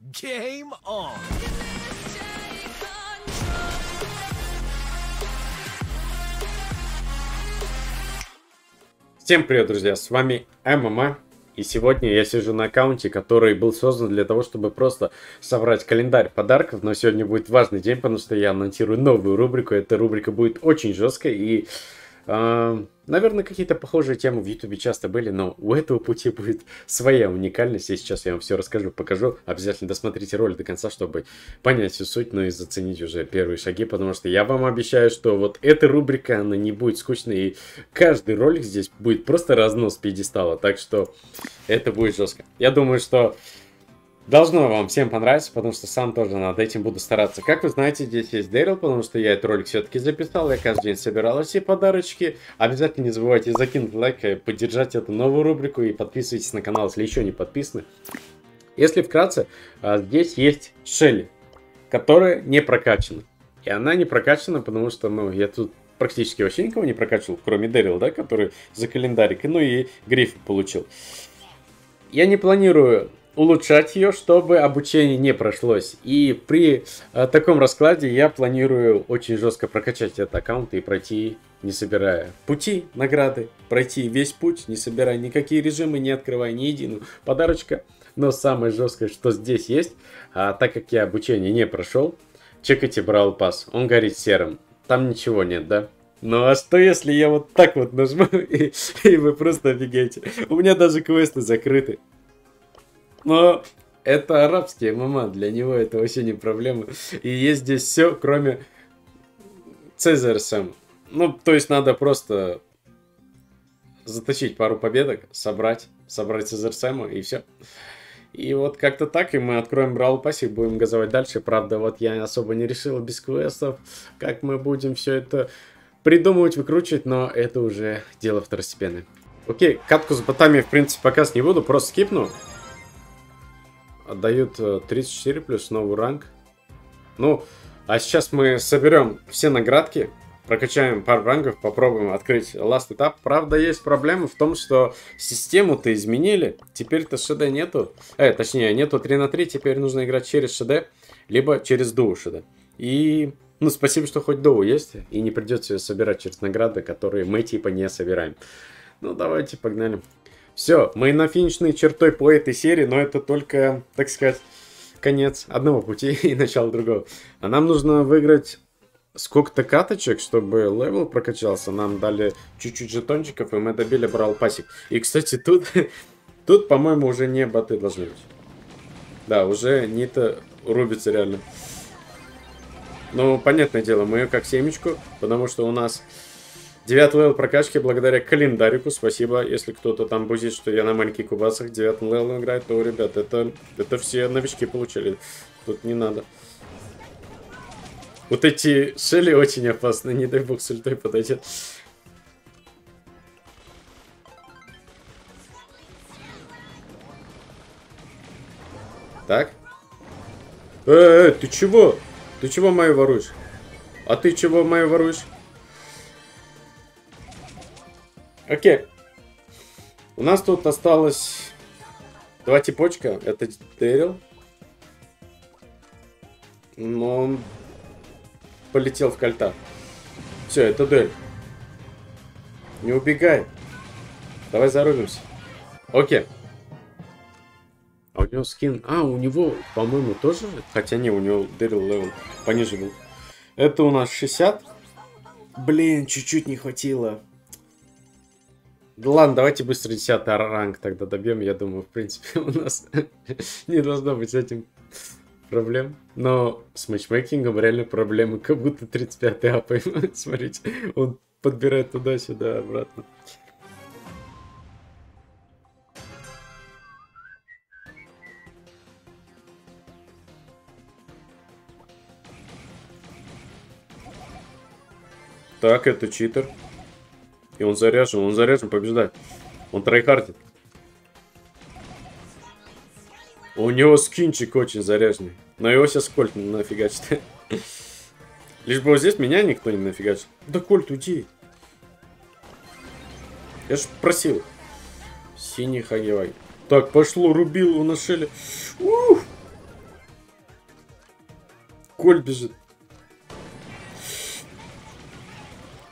Game on! Всем привет, друзья, с вами ММА. И сегодня я сижу на аккаунте, который был создан для того, чтобы просто собрать календарь подарков. Но сегодня будет важный день, потому что я анонсирую новую рубрику. Эта рубрика будет очень жесткой и наверное, какие-то похожие темы в Ютубе часто были, но у этого пути будет своя уникальность. И сейчас я вам все расскажу, покажу. Обязательно досмотрите ролик до конца, чтобы понять всю суть, ну и заценить уже первые шаги, потому что я вам обещаю, что вот эта рубрика, она не будет скучной, и каждый ролик здесь будет просто разнос пьедестала, так что это будет жестко. Я думаю, что Должно вам всем понравиться, потому что сам тоже над этим буду стараться. Как вы знаете, здесь есть Дэрил, потому что я этот ролик все-таки записал. Я каждый день собирал все подарочки. Обязательно не забывайте закинуть лайк, и поддержать эту новую рубрику и подписывайтесь на канал, если еще не подписаны. Если вкратце, а, здесь есть Шелли, которая не прокачана. И она не прокачана, потому что, ну, я тут практически вообще никого не прокачивал, кроме Дэрил, да, который за календарик, ну и гриф получил. Я не планирую улучшать ее, чтобы обучение не прошлось. И при э, таком раскладе я планирую очень жестко прокачать этот аккаунт и пройти, не собирая пути, награды, пройти весь путь, не собирая никакие режимы, не открывая ни единую подарочка. Но самое жесткое, что здесь есть, а, так как я обучение не прошел, чекайте Брал Пас, он горит серым. Там ничего нет, да? Ну а что если я вот так вот нажму и, и вы просто офигеете? У меня даже квесты закрыты. Но это арабский ММА, для него это вообще не проблема. И есть здесь все, кроме Цезарь. Ну, то есть надо просто заточить пару победок, собрать, собрать Цезарь Сэма и все. И вот как-то так, и мы откроем Брал Пассик, будем газовать дальше. Правда, вот я особо не решил без квестов, как мы будем все это придумывать, выкручивать, но это уже дело второстепенное. Окей, катку с ботами, в принципе, показ не буду, просто скипну отдают 34 э, плюс новый ранг. Ну, а сейчас мы соберем все наградки, прокачаем пару рангов, попробуем открыть last этап. Правда, есть проблема в том, что систему-то изменили. Теперь-то ШД нету. Э, точнее, нету 3 на 3, теперь нужно играть через ШД, либо через Дуо ШД. И, ну, спасибо, что хоть Дуо есть, и не придется ее собирать через награды, которые мы типа не собираем. Ну, давайте, погнали. Все, мы на финишной чертой по этой серии, но это только, так сказать, конец одного пути и начало другого. А нам нужно выиграть сколько-то каточек, чтобы level прокачался. Нам дали чуть-чуть жетончиков, и мы добили Brawl Pass ик. И, кстати, тут, тут по-моему, уже не боты должны быть. Да, уже Нита рубится реально. Ну, понятное дело, мы ее как семечку, потому что у нас Девятый level прокачки благодаря календарику. Спасибо, если кто-то там бузит, что я на маленьких кубасах девятым level ом играет, то, ребят, это, это все новички получили. Тут не надо. Вот эти шели очень опасны, не дай бог с ультой подойдет. Так. Э, -э, ты чего? Ты чего мою воруешь? А ты чего мою воруешь? Окей. У нас тут осталось два типочка. Это Дэрил. Но он полетел в кольта. Все, это Дэрил. Не убегай. Давай зарубимся. Окей. А у него скин... А, у него, по-моему, тоже... Хотя не, у него Дэрил level пониже был. Это у нас 60. Блин, чуть-чуть не хватило. Да ладно, давайте быстро 10 ранг тогда добьем. Я думаю, в принципе, у нас не должно быть с этим проблем. Но с матчмейкингом реально проблемы. Как будто 35 ап. Смотрите, он подбирает туда-сюда, обратно. Так, это читер. И он заряжен, он заряжен, побеждает. Он трайхардит. У него скинчик очень заряженный. Но его сейчас Кольт нафигачит. Лишь бы вот здесь меня никто не нафигачил. Да Кольт, уйди. Я ж просил. Синий Хагевай. Так, пошло, рубил его на шеле. Ух! Коль бежит.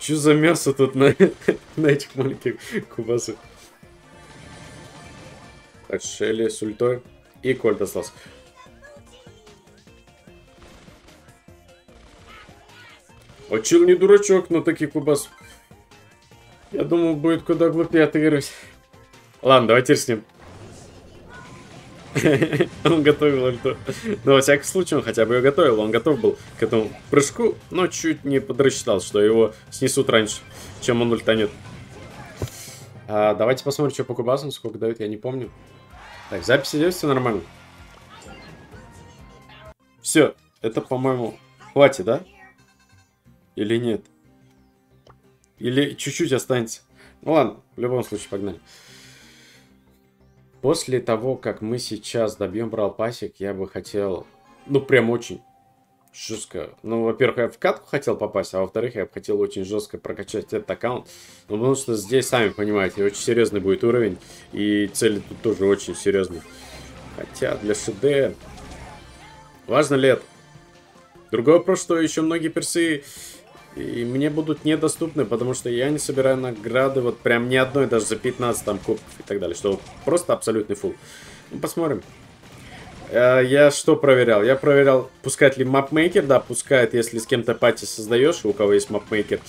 Что за мясо тут на, на этих маленьких кубасах? Так, Шелли с ультой. И Кольт остался. А чел не дурачок, но такие кубас. Я думал, будет куда глупее отыгрывать. Ладно, давайте с ним. он готовил ульту. Но во всяком случае, он хотя бы ее готовил. Он готов был к этому прыжку, но чуть не подрасчитал, что его снесут раньше, чем он ультанет. А, давайте посмотрим, что по кубасам, сколько дают, я не помню. Так, запись идет, все нормально. Все, это, по-моему, хватит, да? Или нет? Или чуть-чуть останется? Ну ладно, в любом случае, погнали. После того, как мы сейчас добьем брал пасек, я бы хотел, ну, прям очень жестко. Ну, во-первых, я в катку хотел попасть, а во-вторых, я бы хотел очень жестко прокачать этот аккаунт. Ну, потому что здесь, сами понимаете, очень серьезный будет уровень, и цели тут тоже очень серьезные. Хотя для ШД... Важно это? Другой вопрос, что еще многие персы и мне будут недоступны, потому что я не собираю награды вот прям ни одной, даже за 15 там кубков и так далее. Что просто абсолютный фул. Ну, посмотрим. Э, я что проверял? Я проверял, пускает ли мапмейкер, да, пускает, если с кем-то пати создаешь, у кого есть мапмейкер.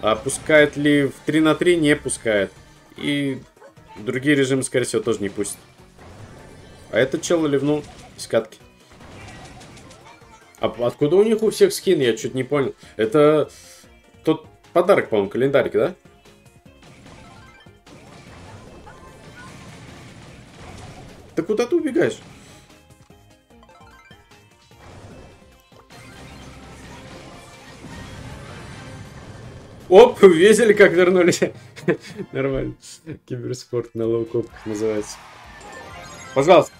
А пускает ли в 3 на 3, не пускает. И другие режимы, скорее всего, тоже не пустит. А этот чел ливнул из катки. А откуда у них у всех скин? Я чуть не понял. Это тот подарок, по-моему, календарик, да? Ты куда ты убегаешь? Оп, видели, как вернулись? Нормально. Киберспорт на лоу-копках называется. Пожалуйста.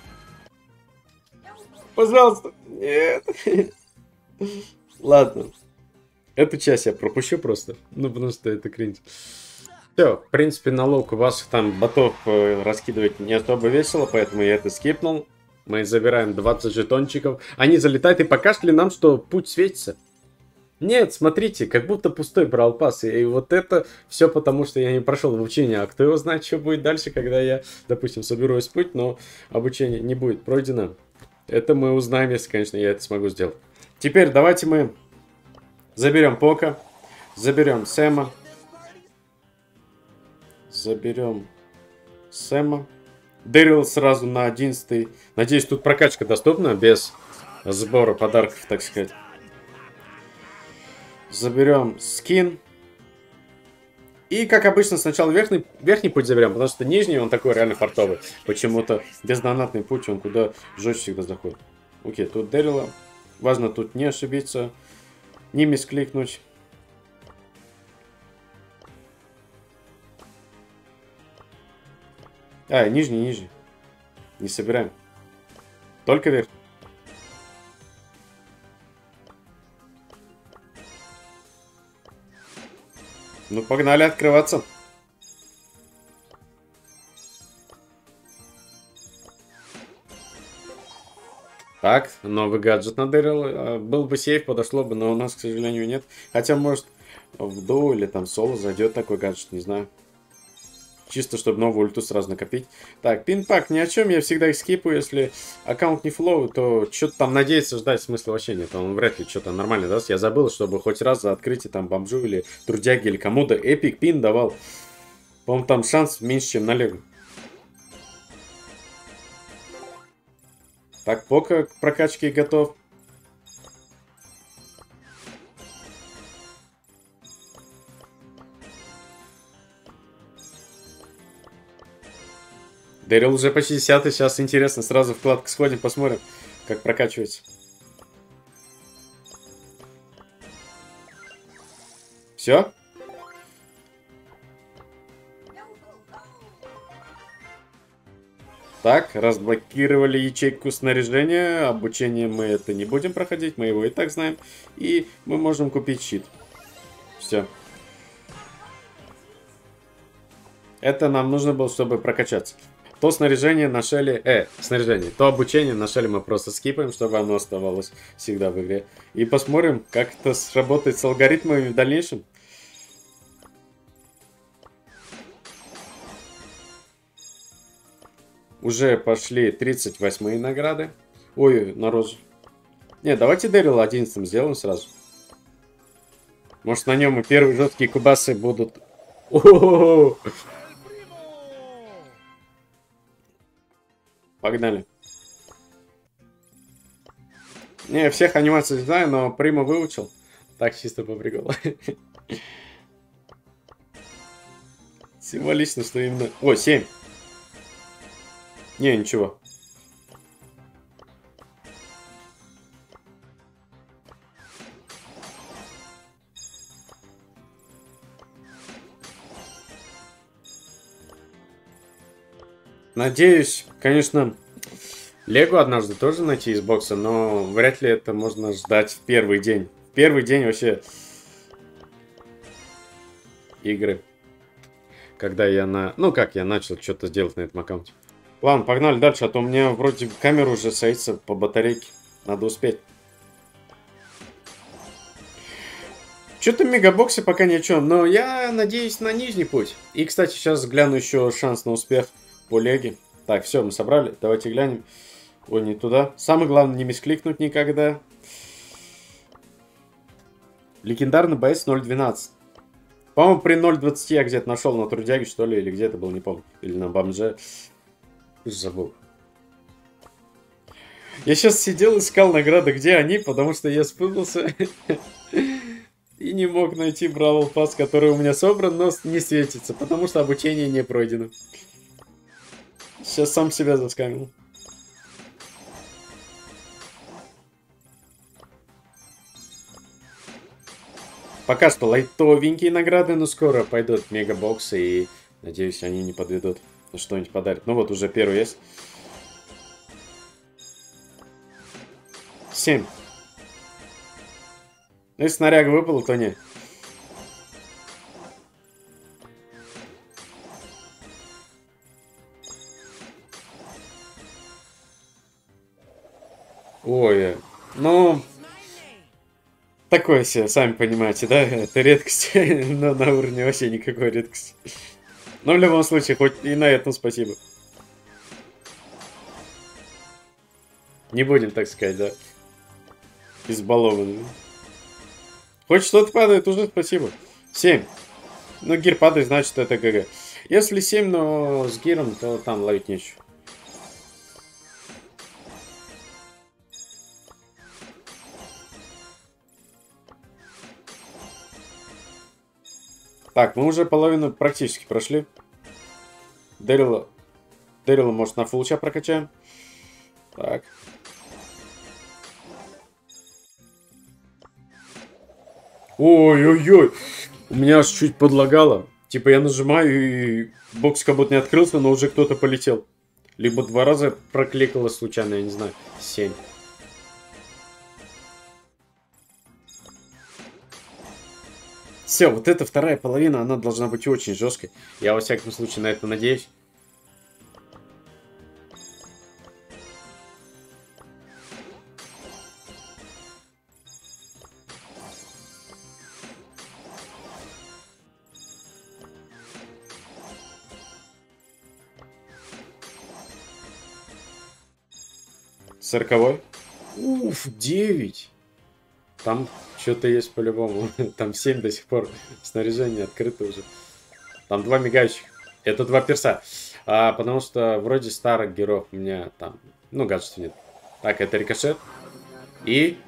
Пожалуйста. Нет. Ладно. Эту часть я пропущу просто. Ну, потому что это кринж. Все, в принципе, налог у вас там ботов э, раскидывать не особо весело, поэтому я это скипнул. Мы забираем 20 жетончиков. Они залетают и покажут ли нам, что путь светится? Нет, смотрите, как будто пустой брал пас. И вот это все потому, что я не прошел обучение. А кто его знает, что будет дальше, когда я, допустим, соберусь путь, но обучение не будет пройдено. Это мы узнаем, если, конечно, я это смогу сделать. Теперь давайте мы заберем Пока, заберем Сэма, заберем Сэма. Дэрил сразу на 11 Надеюсь, тут прокачка доступна без сбора подарков, так сказать. Заберем скин. И, как обычно, сначала верхний, верхний путь заберем, потому что нижний, он такой реально фартовый. Почему-то бездонатный путь, он куда жестче всегда заходит. Окей, тут Дэрила. Важно тут не ошибиться, не мискликнуть. А, нижний, нижний. Не собираем. Только верх. Ну, погнали открываться. Так, новый гаджет на Дэрил. А, был бы сейф, подошло бы, но у нас, к сожалению, нет. Хотя, может, в дуо или там соло зайдет такой гаджет, не знаю. Чисто, чтобы новую ульту сразу накопить. Так, pin pack ни о чем, я всегда их скипаю. Если аккаунт не full, то что-то там надеяться ждать смысла вообще нет. Он вряд ли что-то нормально даст. Я забыл, чтобы хоть раз за открытие там бомжу или трудяги или кому-то epic pin давал. По-моему, там шанс меньше, чем на легу. Так, пока к прокачке готов. Дэрил уже почти 10 сейчас интересно. Сразу вкладку сходим, посмотрим, как прокачивается. Все? Так, разблокировали ячейку снаряжения. Обучение мы это не будем проходить, мы его и так знаем. И мы можем купить щит. Все. Это нам нужно было, чтобы прокачаться. то снаряжение на шеле... Э, снаряжение. То обучение на шеле мы просто скипаем, чтобы оно оставалось всегда в игре. И посмотрим, как это сработает с алгоритмами в дальнейшем. Уже пошли 38 награды. Ой, на розу. Не, давайте Дэрил 11 сделаем сразу. Может на нем и первые жесткие кубасы будут... Погнали. Не, всех анимаций знаю, но Прима выучил. Так, чисто по приколу. Символично, что именно... О, 7. Не, ничего. Надеюсь, конечно, Лего однажды тоже найти из бокса, но вряд ли это можно ждать в первый день. В первый день вообще игры. Когда я на... Ну как, я начал что-то делать на этом аккаунте. Ладно, погнали дальше, а то у меня вроде камера уже садится по батарейке. Надо успеть. Что-то в мегабоксе пока ничего, но я надеюсь на нижний путь. И, кстати, сейчас гляну еще шанс на успех по леге. Так, все, мы собрали. Давайте глянем. Ой, не туда. Самое главное, не мискликнуть никогда. Легендарный боец 0.12. По-моему, при 0.20 я где-то нашел на трудяге, что ли, или где-то был, не помню. Или на бомже. Забыл. Я сейчас сидел, искал награды, где они, потому что я спутался. И не мог найти Бравл Пас, который у меня собран, но не светится, потому что обучение не пройдено. Сейчас сам себя заскамил. Пока что лайтовенькие награды, но скоро пойдут мегабоксы и надеюсь они не подведут. Что-нибудь подарят. Ну вот уже первый есть. Семь. Ну, если снаряга выпал, то не. Ой, ну... Такое себе, сами понимаете, да? Это редкость, но на уровне вообще никакой редкости. Но в любом случае, хоть и на этом спасибо. Не будем, так сказать, да? Избалованными. Хоть что-то падает, уже спасибо. 7. Ну, гир падает, значит, это ГГ. Если 7, но с гиром, то там ловить нечего. Так, мы уже половину практически прошли. Дэрила... Дэрила, может, на фулча прокачаем? Так. Ой-ой-ой. У меня аж чуть подлагало. Типа я нажимаю, и бокс как будто не открылся, но уже кто-то полетел. Либо два раза прокликало случайно, я не знаю. Семь. Все, вот эта вторая половина, она должна быть очень жесткой. Я во всяком случае на это надеюсь. Сороковой? Уф, девять. Там что-то есть по-любому. Там 7 до сих пор. Снаряжение открыто уже. Там два мигающих. Это два перса. А, потому что вроде старых героев у меня там... Ну, гаджетов нет. Так, это рикошет. И...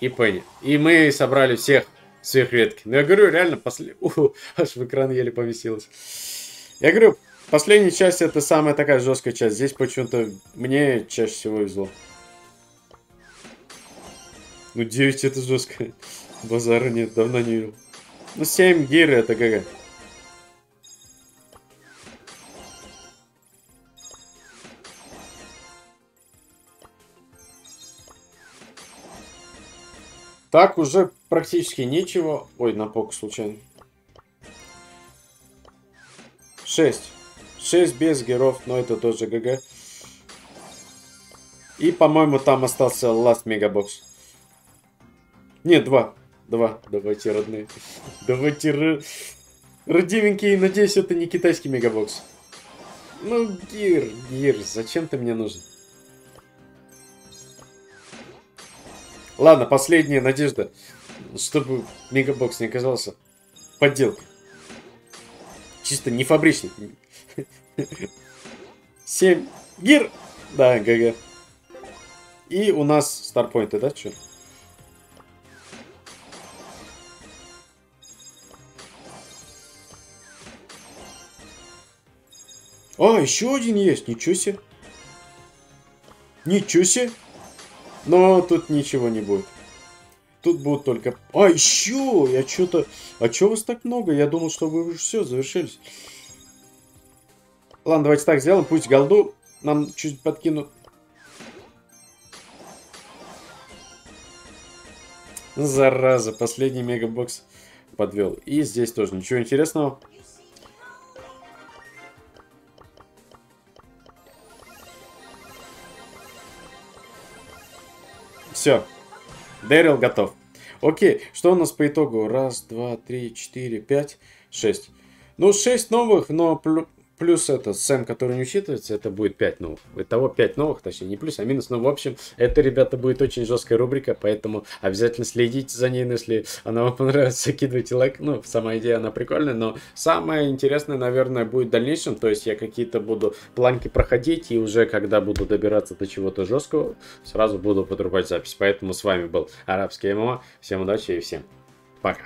И Пенни. И мы собрали всех сверхредки. Но я говорю, реально, после... аж в экран еле поместилось. Я говорю, последняя часть это самая такая жесткая часть. Здесь почему-то мне чаще всего везло. Ну 9 это жестко. Базара нет, давно не видел. Ну 7 гиры это ГГ. Так, уже практически нечего. Ой, на пок случайно. 6. 6 без героев, но это тоже ГГ. И, по-моему, там остался last мегабокс. Нет, два. Два. Давайте, родные. Давайте, родивенькие. Надеюсь, это не китайский мегабокс. Ну, Гир, Гир, зачем ты мне нужен? Ладно, последняя надежда, чтобы мегабокс не оказался подделкой. Чисто не фабричный. 7. Гир! Да, ГГ. И у нас старпоинты, да, что? А, еще один есть, ничего себе. Ничего себе. Но тут ничего не будет. Тут будут только... А, еще! Я что-то... А что вас так много? Я думал, что вы уже все, завершились. Ладно, давайте так сделаем. Пусть голду нам чуть подкинут. Зараза, последний мегабокс подвел. И здесь тоже ничего интересного. Все. Дэрил готов. Окей, что у нас по итогу? Раз, два, три, четыре, пять, шесть. Ну, шесть новых, но Плюс это Сэм, который не учитывается, это будет 5 новых. Итого 5 новых, точнее не плюс, а минус. Но в общем, это, ребята, будет очень жесткая рубрика, поэтому обязательно следите за ней. Если она вам понравится, закидывайте лайк. Ну, сама идея, она прикольная, но самое интересное, наверное, будет в дальнейшем. То есть я какие-то буду планки проходить, и уже когда буду добираться до чего-то жесткого, сразу буду подрубать запись. Поэтому с вами был Арабский ММА. Всем удачи и всем пока.